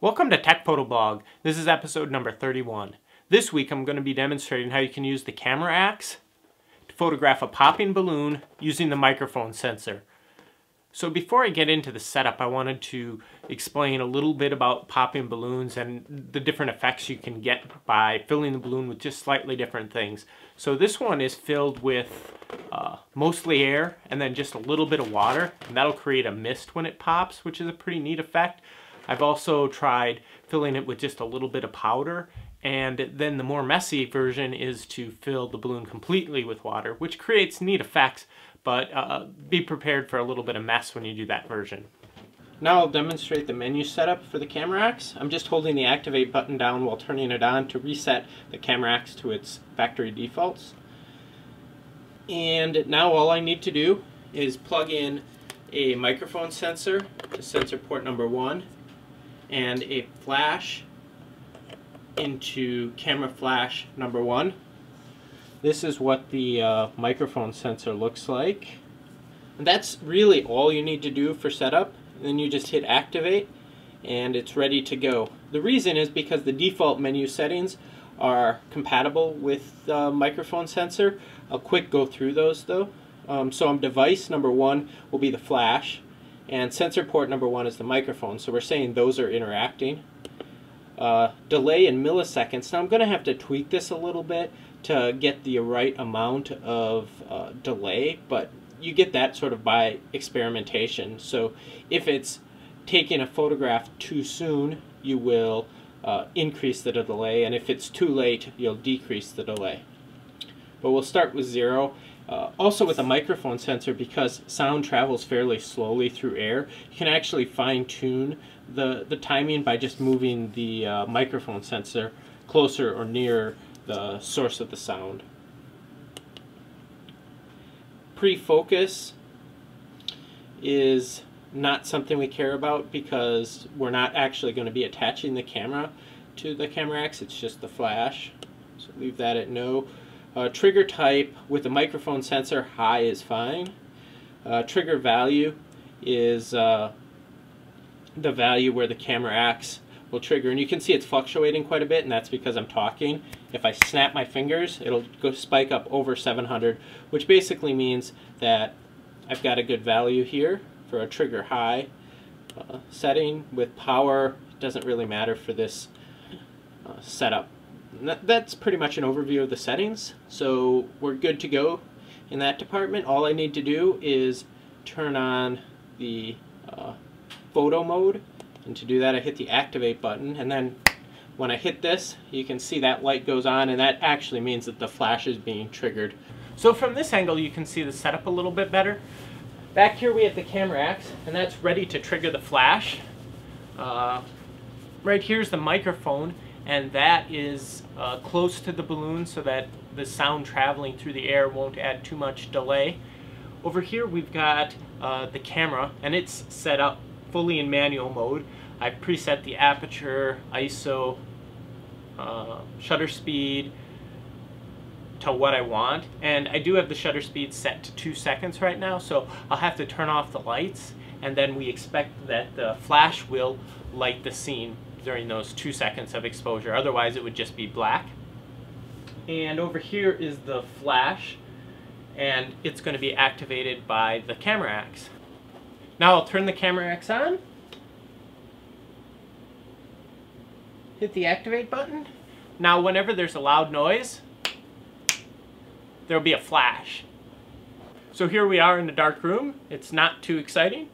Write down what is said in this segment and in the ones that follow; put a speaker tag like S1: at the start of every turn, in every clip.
S1: Welcome to Tech Photo This is episode number 31. This week I'm going to be demonstrating how you can use the camera axe to photograph a popping balloon using the microphone sensor. So before I get into the setup, I wanted to explain a little bit about popping balloons and the different effects you can get by filling the balloon with just slightly different things. So this one is filled with uh, mostly air and then just a little bit of water, and that'll create a mist when it pops, which is a pretty neat effect. I've also tried filling it with just a little bit of powder and then the more messy version is to fill the balloon completely with water, which creates neat effects, but uh, be prepared for a little bit of mess when you do that version. Now I'll demonstrate the menu setup for the camera axe. I'm just holding the activate button down while turning it on to reset the camera axe to its factory defaults. And now all I need to do is plug in a microphone sensor to sensor port number one and a flash into camera flash number one. This is what the uh, microphone sensor looks like. And that's really all you need to do for setup. Then you just hit activate and it's ready to go. The reason is because the default menu settings are compatible with the microphone sensor. I'll quick go through those though. Um, so on device number one will be the flash and sensor port number one is the microphone. So we're saying those are interacting. Uh, delay in milliseconds. Now I'm going to have to tweak this a little bit to get the right amount of uh, delay, but you get that sort of by experimentation. So if it's taking a photograph too soon, you will uh, increase the delay, and if it's too late, you'll decrease the delay. But we'll start with zero. Uh, also with a microphone sensor, because sound travels fairly slowly through air, you can actually fine tune the, the timing by just moving the uh, microphone sensor closer or near the source of the sound. Pre-focus is not something we care about because we're not actually going to be attaching the camera to the camera axe, it's just the flash. So leave that at no. Uh, trigger type with the microphone sensor, high is fine. Uh, trigger value is uh, the value where the camera axe will trigger. And you can see it's fluctuating quite a bit, and that's because I'm talking. If I snap my fingers, it'll go spike up over 700, which basically means that I've got a good value here for a trigger high uh, setting. With power, it doesn't really matter for this uh, that's pretty much an overview of the settings. So we're good to go in that department. All I need to do is turn on the uh, photo mode. And to do that, I hit the activate button. And then when I hit this, you can see that light goes on, and that actually means that the flash is being triggered. So from this angle, you can see the setup a little bit better. Back here we have the camera axe, and that's ready to trigger the flash. Uh, right here's the microphone, and that is uh, close to the balloon so that the sound traveling through the air won't add too much delay. Over here we've got uh, the camera, and it's set up fully in manual mode. I've preset the aperture, ISO, uh, shutter speed to what I want. And I do have the shutter speed set to two seconds right now, so I'll have to turn off the lights and then we expect that the flash will light the scene during those two seconds of exposure. Otherwise it would just be black. And over here is the flash and it's going to be activated by the camera axe. Now I'll turn the camera axe on. Hit the activate button. Now whenever there's a loud noise, there'll be a flash. So here we are in the dark room. It's not too exciting,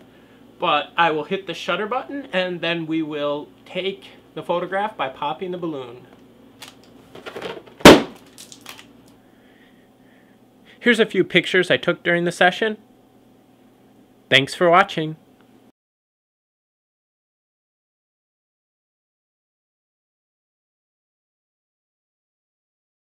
S1: but I will hit the shutter button and then we will take the photograph by popping the balloon. Here's a few pictures I took during the session. Thanks for watching.